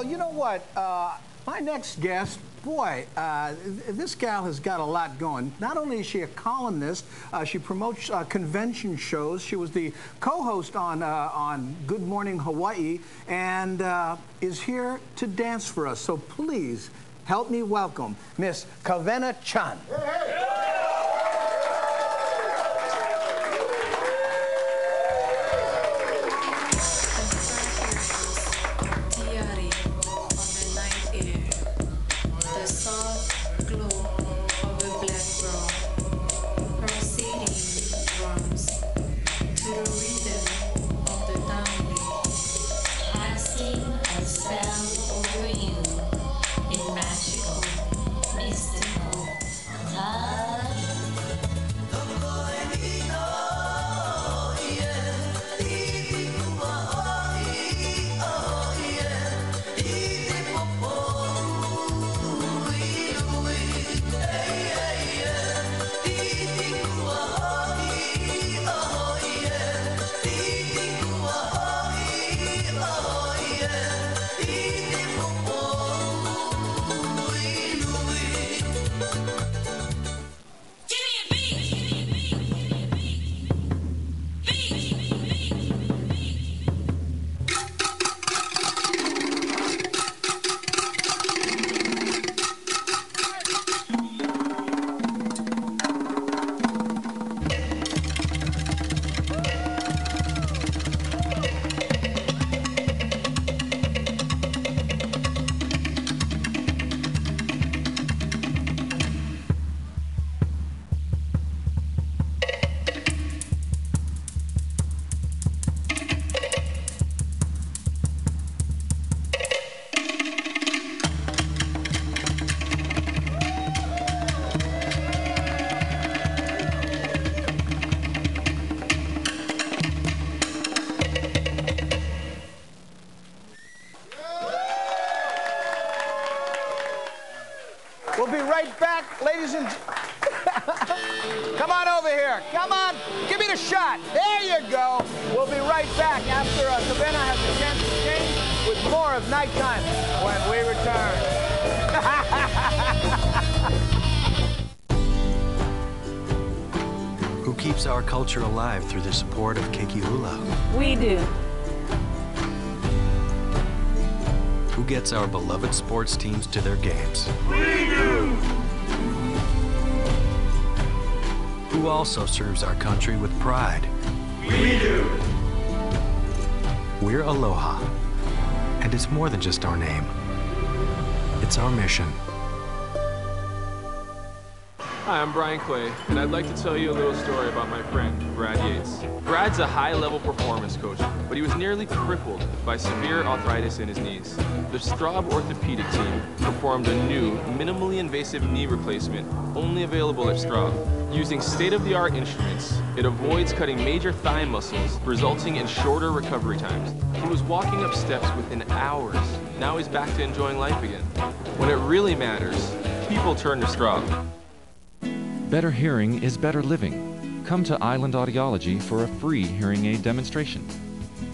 Well, you know what? Uh, my next guest, boy, uh, this gal has got a lot going. Not only is she a columnist, uh, she promotes uh, convention shows. She was the co-host on uh, on Good Morning Hawaii, and uh, is here to dance for us. So please help me welcome Miss Kawena Chun. Hey, hey. Back, ladies and... Come on over here. Come on. Give me the shot. There you go. We'll be right back after uh, Kawena has a chance to change with more of Nighttime when we return. Who keeps our culture alive through the support of Keiki Hula? We do. Who gets our beloved sports teams to their games? We do! Who also serves our country with pride? We do! We're Aloha, and it's more than just our name. It's our mission. Hi, I'm Brian Clay, and I'd like to tell you a little story about my friend, Brad Yates. Brad's a high-level performance coach, but he was nearly crippled by severe arthritis in his knees. The Straub Orthopedic team performed a new, minimally invasive knee replacement only available at Straub. Using state-of-the-art instruments, it avoids cutting major thigh muscles, resulting in shorter recovery times. He was walking up steps within hours. Now he's back to enjoying life again. When it really matters, people turn to Straub. Better hearing is better living. Come to Island Audiology for a free hearing aid demonstration.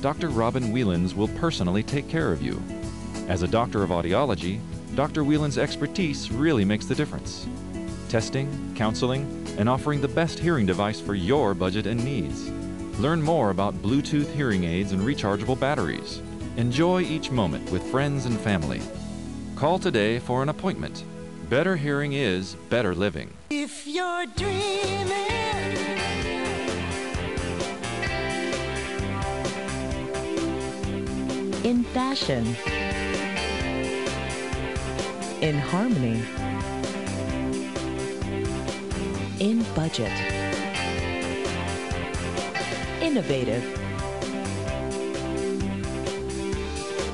Dr. Robin Whelans will personally take care of you. As a doctor of audiology, Dr. Whelans' expertise really makes the difference. Testing, counseling, and offering the best hearing device for your budget and needs. Learn more about Bluetooth hearing aids and rechargeable batteries. Enjoy each moment with friends and family. Call today for an appointment. Better hearing is better living. If you're dreaming, in fashion, in harmony, in budget, innovative,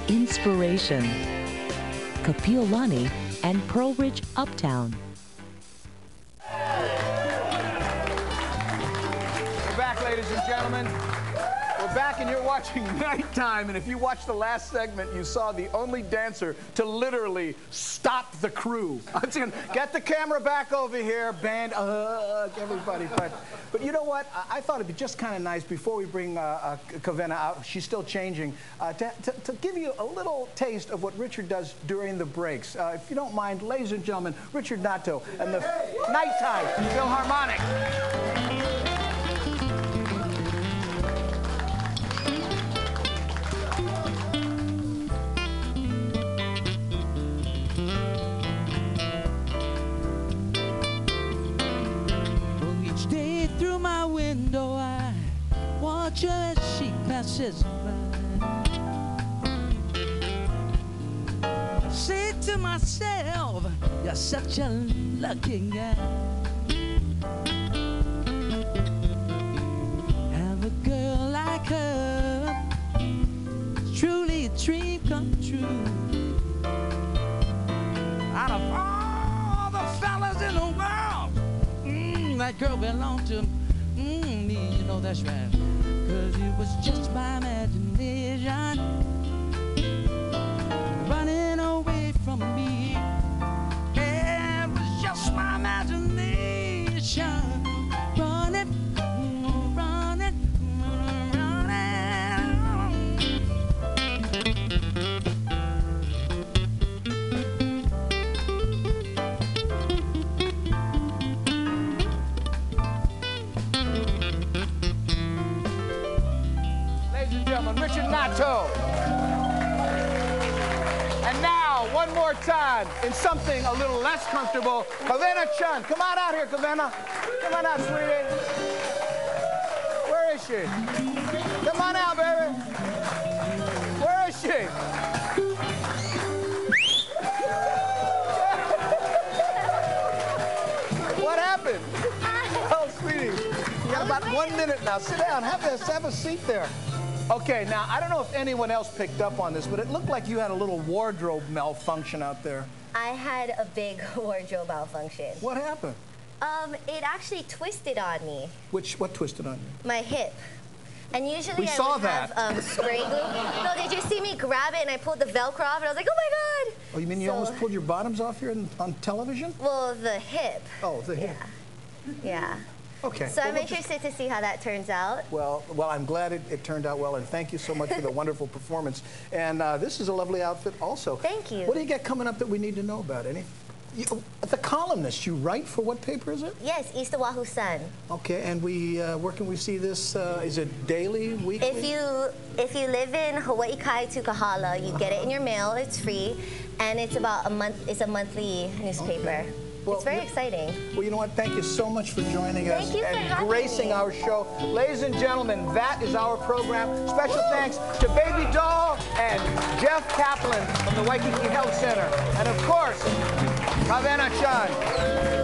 inspiration, Kapiolani and Pearlridge Uptown. We're back, ladies and gentlemen. Back and you're watching Nighttime, and if you watched the last segment, you saw the only dancer to literally stop the crew. I'm saying, get the camera back over here, band, uh, everybody. But, but you know what? I, I thought it'd be just kind of nice before we bring uh, uh, Kawena out, she's still changing, uh, to, to, to give you a little taste of what Richard does during the breaks. Uh, if you don't mind, ladies and gentlemen, Richard Natto and the Nighttime Philharmonic. Through my window, I watch her as she passes by. Say to myself, you're such a lucky guy. Have a girl like her, it's truly a dream come true. Out of all the fellas in the world, mm, that girl belonged to mm, you know that's right. Cause it was just my imagination more time, in something a little less comfortable, Kawena Chun. Come on out here, Kawena. Come on out, sweetie. Where is she? Come on out, baby. Where is she? what happened? Oh, sweetie. You got about one minute now. Sit down. Have a, have a seat there. Okay, now, I don't know if anyone else picked up on this, but it looked like you had a little wardrobe malfunction out there. I had a big wardrobe malfunction. What happened? Um, it actually twisted on me, Which, what twisted on you? my hip. And usually We I saw would that. have um, spray glue. No, did you see me grab it and I pulled the Velcro off and I was like, oh my God. Oh, you mean you So- almost pulled your bottoms off here in, on television? Well, the hip. Oh, the hip. Yeah. Yeah. Okay. So Well, I'm we'll just- interested to see how that turns out. Well, well, I'm glad it, it turned out well, and thank you so much for the wonderful performance. And uh, this is a lovely outfit also. Thank you. What do you get coming up that we need to know about? Any? You, the columnist, you write for what paper is it? Yes, East Oahu Sun. Okay, and we, uh, where can we see this? Uh, is it daily, weekly? If you if you live in Hawaii Kai to Kahala, you get it in your mail. It's free, and it's about a month. It's a monthly newspaper. Well, it's very exciting. Well, you know what? Thank you so much for joining us Thank you and gracing me. our show. Ladies and gentlemen, that is our program. Special thanks to Baby Doll and Jeff Kaplan from the Waikiki Health Center. And of course, Kawena Chun.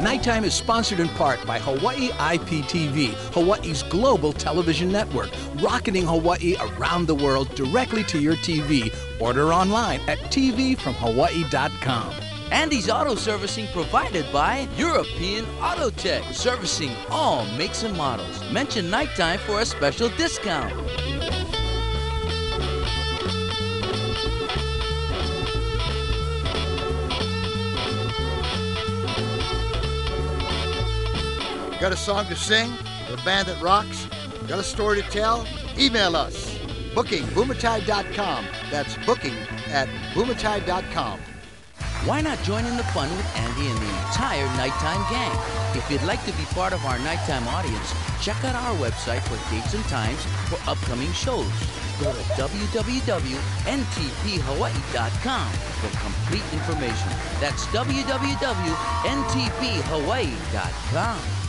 Nighttime is sponsored in part by Hawaii IPTV, Hawaii's global television network, rocketing Hawaii around the world directly to your TV. Order online at tvfromhawaii.com. Andy's Auto Servicing provided by European Auto Tech, servicing all makes and models. Mention nighttime for a special discount. Got a song to sing? Got a band that rocks? Got a story to tell? Email us. Booking bumatai.com. That's booking at bumatai.com. Why not join in the fun with Andy and the entire Nighttime gang? If you'd like to be part of our nighttime audience, check out our website for dates and times for upcoming shows. Go to www.ntphawaii.com for complete information. That's www.ntphawaii.com.